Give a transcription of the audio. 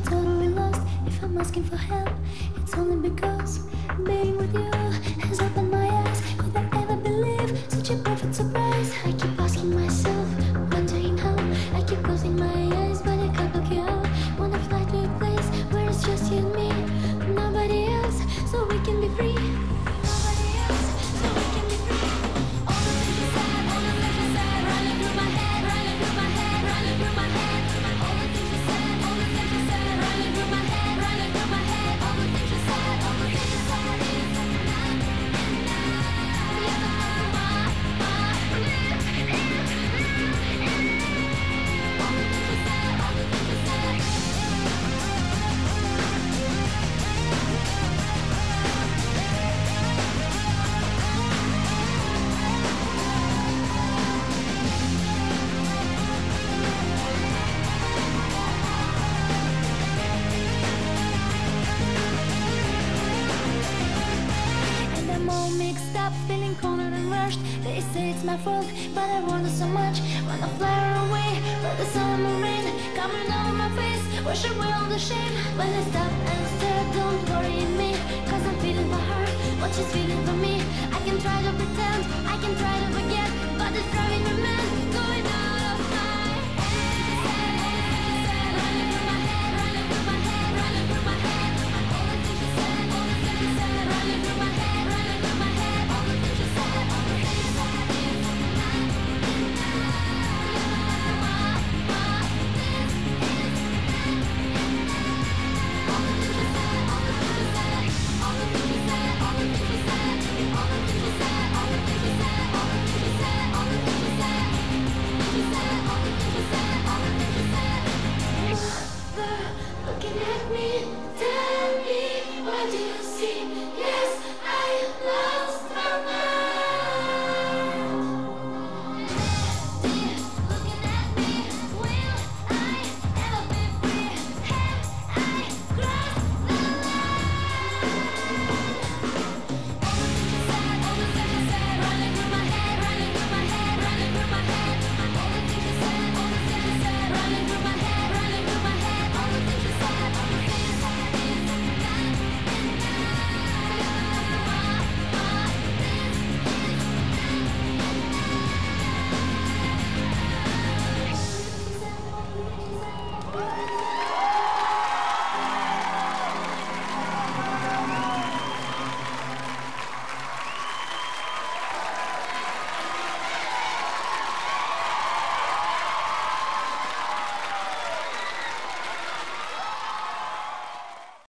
feel totally lost if I'm asking for help. It's only because being with you has opened my up, feeling cornered and rushed. They say it's my fault, but I it so much. Wanna fly away, but the summer rain coming on my face. Wash away all the shame. When I stop and stare, don't worry me, cause I'm feeling for her, what she's feeling for me. I can try to pretend, I can try to forget, but it's driving me mad. me, tell me, what do you